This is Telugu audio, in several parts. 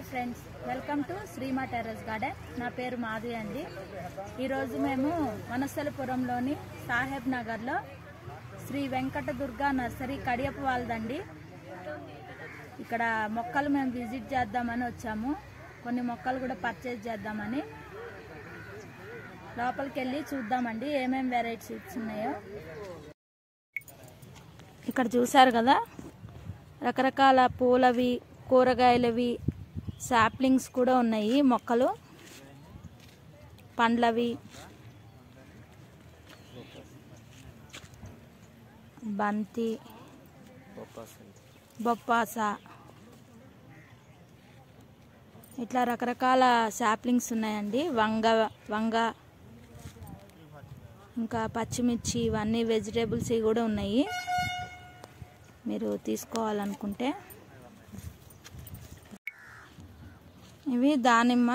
Hi friends welcome to Sreema terrace garden. నా పేరు మాధవి అండి. ఈరోజు మేము వనస్థలపురంలోని సాహెబ్ నగర్లో శ్రీ వెంకట దుర్గా నర్సరీ కడియప్ప వాళ్ళదండి. ఇక్కడ మొక్కలు మేము విజిట్ చేద్దామని వచ్చాము. కొన్ని మొక్కలు కూడా పర్చేజ్ చేద్దామని. లోపలికి వెళ్ళి చూద్దామండి ఏమేమి వెరైటీస్ ఉన్నాయో. ఇక్కడ చూసారు కదా? రకరకాల పూలవి కూరగాయలవి సాప్లింగ్స్ కూడా ఉన్నాయి మొక్కలు. పండ్లవి. బంతి. బొప్పాస. ఇట్లా రకరకాల సాప్లింగ్స్ ఉన్నాయండి. వంగ వంగ. ఇంకా పచ్చిమిర్చి ఇవన్నీ వెజిటేబుల్స్ కూడా ఉన్నాయి. మీరు తీసుకోవాలనుకుంటే. ఇవి దానిమ్మ.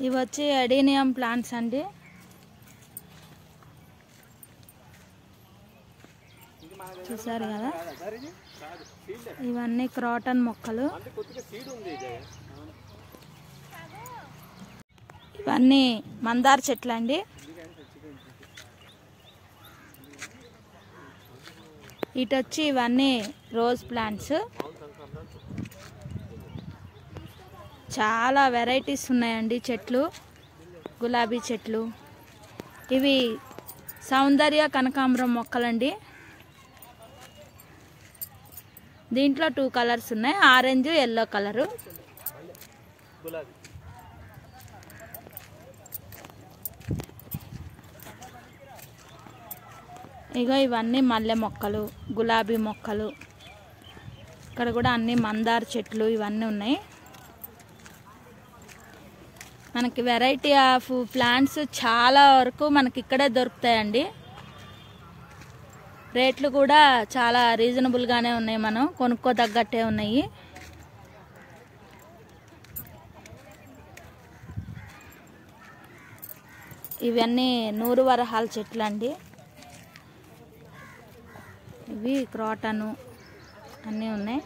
ఇవి వచ్చి అడీనియం ప్లాంట్స్ అండి. చూసారు కదా? ఇవన్నీ క్రాటన్ మొక్కలు. ఇవన్నీ మందార చెట్లు అండి ఇటు వచ్చి ఇవన్నీ రోజ్ ప్లాంట్స్. చాలా వెరైటీస్ ఉన్నాయండి చెట్లు. గులాబీ చెట్లు. ఇవి సౌందర్య కనకాంబరం మొక్కలండి. దీంట్లో టూ కలర్స్ ఉన్నాయి. Orange yellow colour. ఇగో ఇవన్నీ మల్లె మొక్కలు గులాబీ మొక్కలు. ఇక్కడ కూడా అన్ని మందార చెట్లు ఇవన్నీ ఉన్నాయి. మనకి వెరైటీ ఆఫ్ ప్లాంట్స్ చాలా వరకు మనకి ఇక్కడే దొరుకుతాయండి. రేట్లు కూడా చాలా రీజనబుల్గానే ఉన్నాయి మనం కొనుక్కోదగ్గట్టే ఉన్నాయి. ఇవన్నీ నూరు వరహాల చెట్లు అండి ఇవి క్రాటను అన్నీ ఉన్నాయి.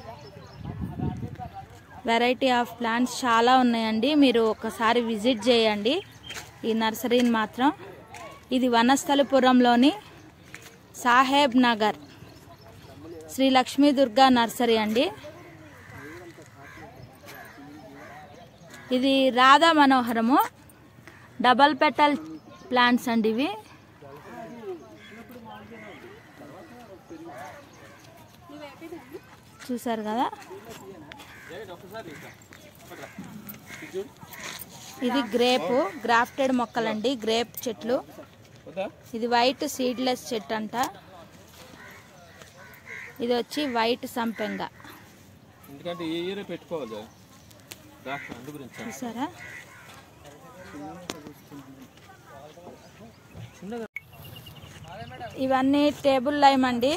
వెరైటీ ఆఫ్ ప్లాంట్స్ చాలా ఉన్నాయండి. మీరు ఒకసారి విజిట్ చేయండి. ఈ నర్సరీని మాత్రం. ఇది వనస్థలిపురంలోని సాహెబ్ నగర్. శ్రీ లక్ష్మీ దుర్గా నర్సరీ అండి. ఇది రాధా మనోహరము. డబల్ పెటల్ ప్లాంట్స్ అండి ఇవి. చూసారు కదా? ఇది గ్రేప్ గ్రాఫ్టెడ్ మొక్కలండి గ్రేప్ చెట్లు. ఇది వైట్ సీడ్లెస్ చెట్టు అంట. ఇది వచ్చి వైట్ సంపెంగ. ఎందుకంటే ఏ ఇయర్ పెట్టుకోవాలి చూసారా ఇవన్నీ టేబుల్ లైమ్ అండి.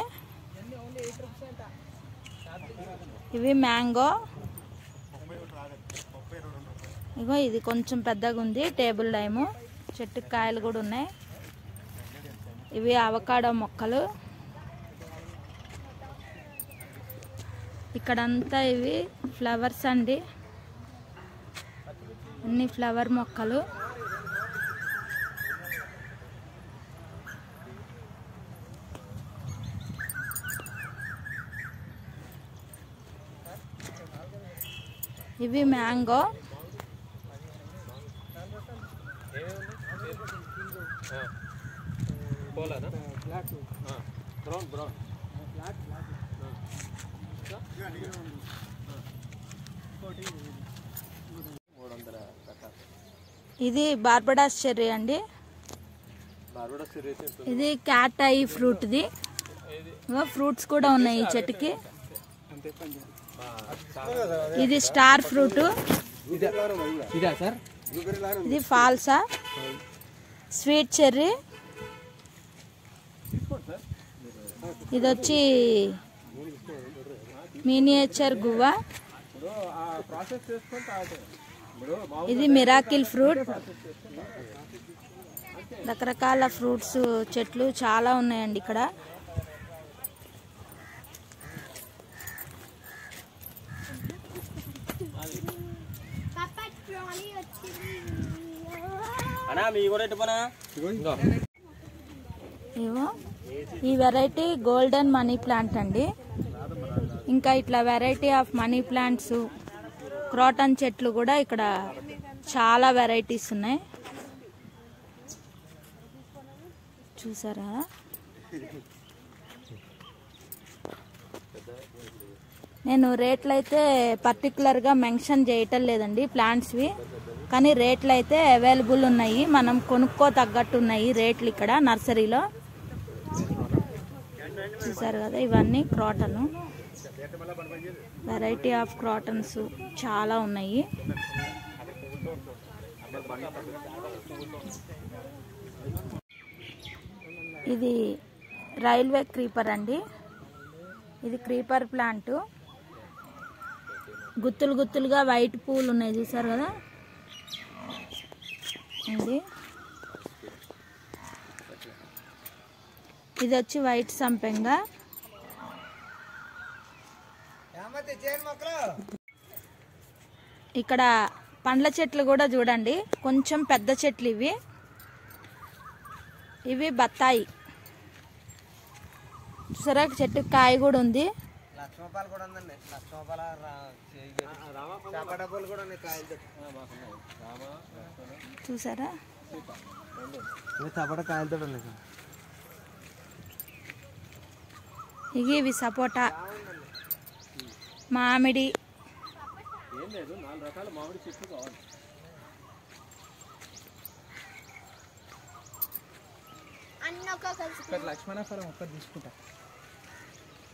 ఇవి మ్యాంగో. ఇగో ఇది కొంచెం పెద్దగా ఉంది టేబుల్ లైము. చెట్టు కాయలు కూడా ఉన్నాయి. ఇవి అవకాడో మొక్కలు. ఇక్కడంతా ఇవి ఫ్లవర్స్ అండి. అన్ని ఫ్లవర్ మొక్కలు. ఇవి మ్యాంగో. ఇది బార్బడాస్ చెర్రీ అండి. ఇది క్యాట్ ఐ ఫ్రూట్ది. ఫ్రూట్స్ కూడా ఉన్నాయి ఈ చెట్టుకి. ఇది స్టార్ ఫ్రూట్. ఇదా ఫాల్సా? Sweet cherry. ఇది వచ్చి మినియేచర్ గువ్వ. ఇది మిరాకిల్ ఫ్రూట్. రకరకాల ఫ్రూట్స్ చెట్లు చాలా ఉన్నాయండి ఇక్కడ. మీ కూడా ఈ వెరైటీ గోల్డెన్ మనీ ప్లాంట్ అండి. ఇంకా ఇట్లా variety of money plants croton చెట్లు కూడా ఇక్కడ చాలా వెరైటీస్ ఉన్నాయి. చూసారా? నేను రేట్లు అయితే పర్టికులర్గా మెన్షన్ చేయటం లేదండి ప్లాంట్స్వి. కానీ రేట్లు అయితే అవైలబుల్ ఉన్నాయి. మనం కొనుక్కో తగ్గట్టు ఉన్నాయి రేట్లు ఇక్కడ నర్సరీలో. చూసారు కదా ఇవన్నీ క్రాటన్. వెరైటీ ఆఫ్ క్రాటన్స్ చాలా ఉన్నాయి. ఇది రైల్వే క్రీపర్ అండి. ఇది క్రీపర్ ప్లాంట్ గుత్తులు గుత్తులుగా వైట్ పూలు ఉన్నాయి చూసారు కదా? ఇది ఇది వచ్చి వైట్ సంపెంగ. ఇక్కడ పండ్ల చెట్లు కూడా చూడండి. కొంచెం పెద్ద చెట్లు ఇవి. ఇవి బత్తాయి. చూసారా? చెట్టు కాయ కూడా ఉంది. లక్ష రూపాయలు కూడా ఉందండి. లక్ష రూపాయల చేప డబ్బులు కూడా ఉన్నాయి చూసారా? చపట కాయలతో ఉన్నాయి ఇవి ఇవి సపోటా. మామిడి. ఏం లేదు నాలుగు రకాల మామిడి చెట్లు కావాలి. లక్ష్మణ ఫలం ఒక్కటి తీసుకుంటా.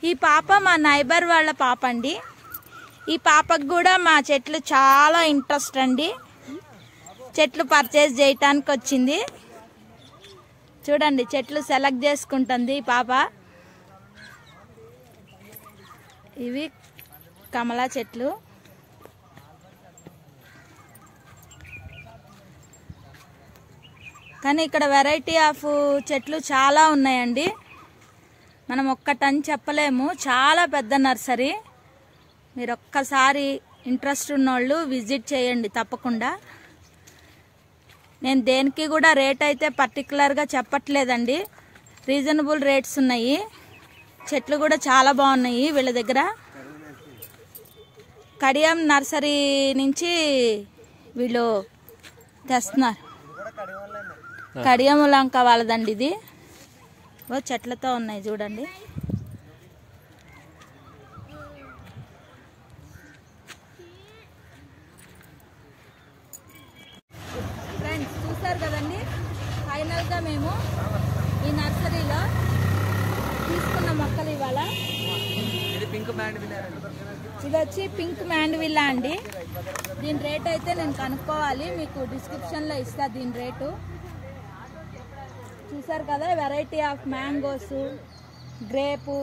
ఈ పాప మా నైబర్ వాళ్ళ పాప అండి. ఈ పాపకు కూడా మా చెట్లు చాలా ఇంట్రెస్ట్ అండి. చెట్లు పర్చేజ్ చేయటానికి వచ్చింది. చూడండి చెట్లు సెలెక్ట్ చేసుకుంటుంది ఈ పాప. ఇవి కమలా చెట్లు. కానీ ఇక్కడ వెరైటీ ఆఫ్ చెట్లు చాలా ఉన్నాయండి. మనం ఒక్కటని చెప్పలేము. చాలా పెద్ద నర్సరీ. మీరు ఒక్కసారి ఇంట్రెస్ట్ ఉన్నోళ్ళు విజిట్ చేయండి తప్పకుండా. నేను దేనికి కూడా రేట్ అయితే పర్టికులర్గా చెప్పట్లేదండి. రీజనబుల్ రేట్స్ ఉన్నాయి. చెట్లు కూడా చాలా బాగున్నాయి వీళ్ళ దగ్గర. కడియం నర్సరీ నుంచి వీళ్ళు తెస్తున్నారు. కడియం లంక వాళ్ళదండి ఇది. చెట్లతో ఉన్నాయి చూడండి. ఫ్రెండ్స్ చూసారు కదండి? ఫైనల్గా మేము ఈ నర్సరీలో తీసుకున్న మొక్కలు ఇవాళ. ఇది వచ్చి పింక్ మ్యాండ్ విల్లా అండి. దీని రేట్ అయితే నేను కనుక్కోవాలి. మీకు డిస్క్రిప్షన్లో ఇస్తా దీని రేటు. చూసారు కదా వెరైటీ ఆఫ్ మ్యాంగోస్ గ్రేపు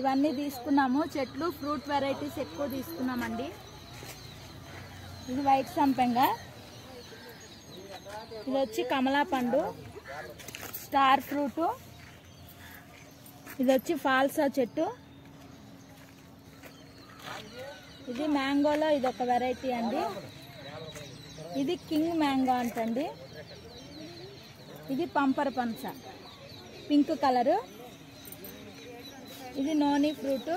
ఇవన్నీ తీసుకున్నాము. చెట్లు ఫ్రూట్ వెరైటీస్ ఎక్కువ తీసుకున్నామండి. ఇది వైట్ సంపెంగ. ఇది వచ్చి కమలా పండు స్టార్ ఫ్రూటు. ఇది వచ్చి ఫాల్సా చెట్టు. ఇది మ్యాంగోలో ఇది ఒక వెరైటీ అండి. ఇది కింగ్ మ్యాంగో అంటండి. ఇది పంపర్ పనస పింక్ కలరు. ఇది నోని ఫ్రూట్.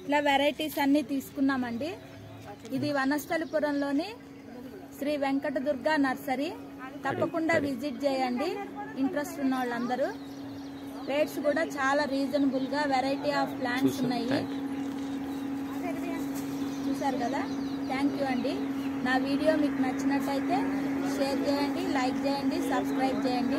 ఇట్లా వెరైటీస్ అన్నీ తీసుకున్నామండి. ఇది వనస్థలిపురంలోని శ్రీ వెంకటదుర్గ నర్సరీ. తప్పకుండా విజిట్ చేయండి. ఇంట్రెస్ట్ ఉన్న వాళ్ళందరూ రేట్స్ కూడా చాలా రీజనబుల్గా వెరైటీ ఆఫ్ ప్లాంట్స్ ఉన్నాయి. చూసారు కదా? థ్యాంక్ యూ అండి. నా వీడియో మీకు నచ్చినట్టయితే షేర్ చేయండి లైక్ చేయండి సబ్స్క్రైబ్ చేయండి.